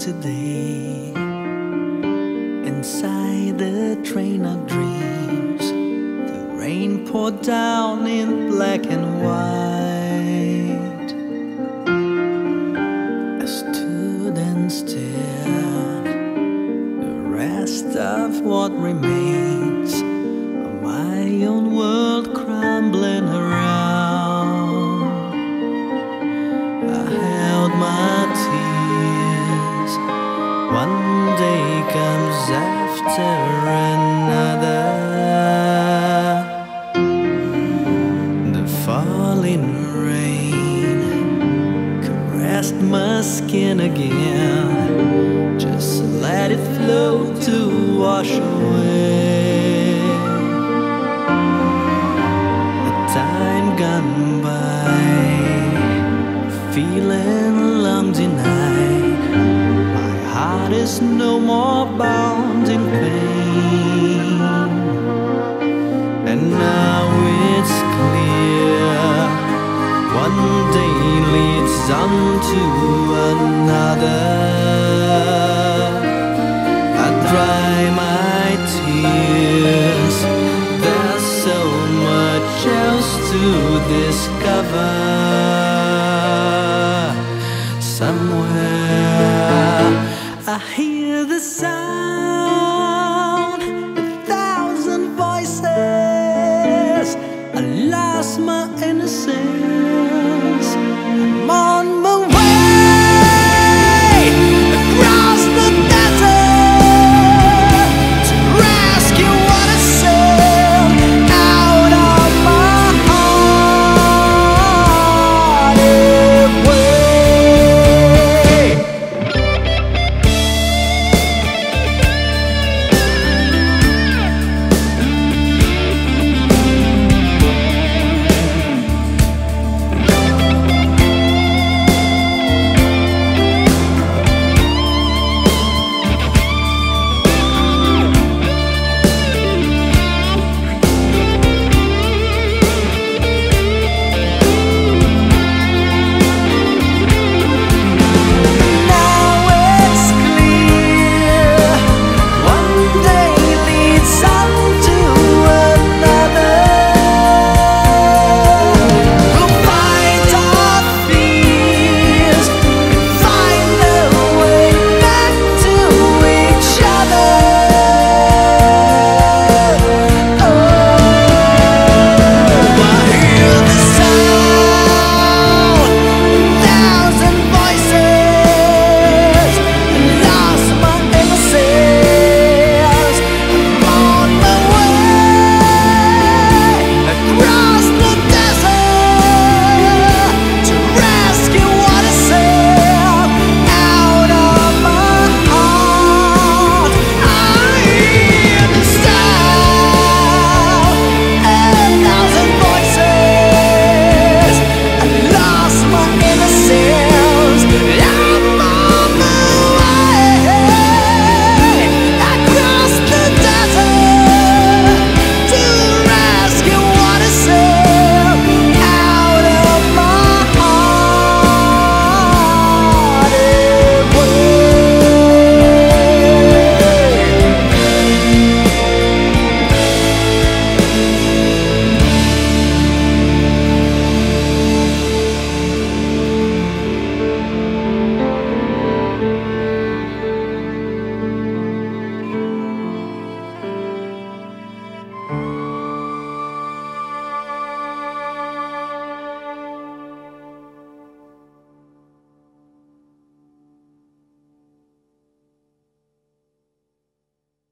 today. Inside the train of dreams the rain poured down in black and white. I stood and stared the rest of what remains of my own world crumbling around. I held my tears. One day comes after another. The falling rain caressed my skin again. Just let it flow to wash away. A time gone by, feeling long denied. Heart is no more bound in pain. And now it's clear one day leads on to another. Hear